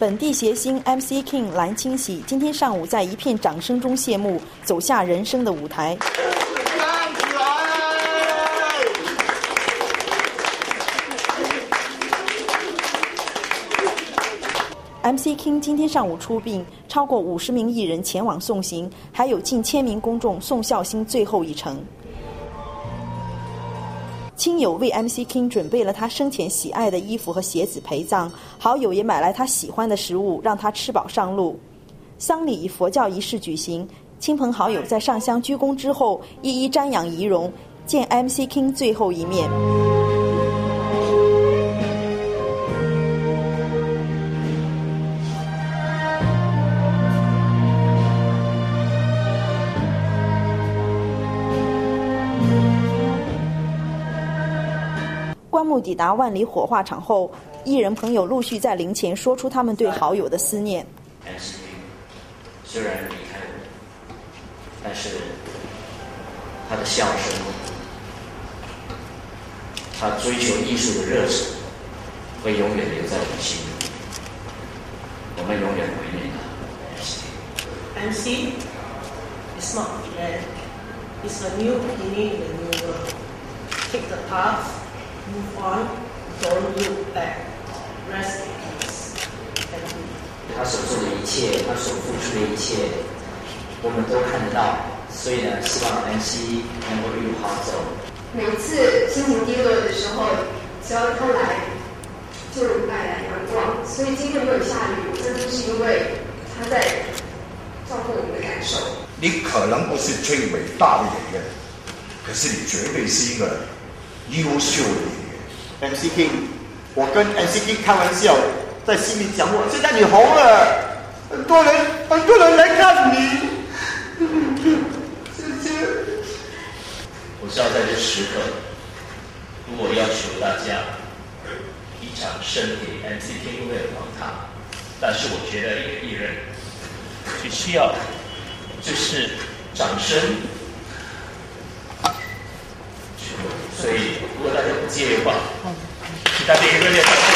本地谐星 MC King 蓝清喜今天上午在一片掌声中谢幕，走下人生的舞台。MC King 今天上午出殡，超过五十名艺人前往送行，还有近千名公众送孝心最后一程。亲友为 MC King 准备了他生前喜爱的衣服和鞋子陪葬，好友也买来他喜欢的食物，让他吃饱上路。丧礼以佛教仪式举行，亲朋好友在上香鞠躬之后，一一瞻仰仪容，见 MC King 最后一面。棺木抵达万里火化场后，艺人朋友陆续在灵前说出他们对好友的思念。虽然离开我，但是他的笑声，他追求艺术的热忱，会永远留在我们心里。我们永远怀念他。MC is not the end. It's a new beginning in a new world. Take the path. Move on, don't look back. Rest in peace. Thank you. 他所做的一切，他所付出的一切，我们都看得到。所以呢，希望南希能够一路好走。每次心情低落的时候，只要他来，就带来阳光。所以今天没有下雨，这都是因为他在照顾我们的感受。你可能不是最伟大的演员，可是你绝对是一个优秀的演员。MCK，我跟 MCK 开玩笑，在心里讲我现在你红了，很多人很多人来看你。谢谢。我知道在这时刻，如果要求大家一掌声给 MCK，因为了帮他，但是我觉得一个艺人只需要就是掌声。所以，如果大家不介意的话，请大家一个热烈掌声。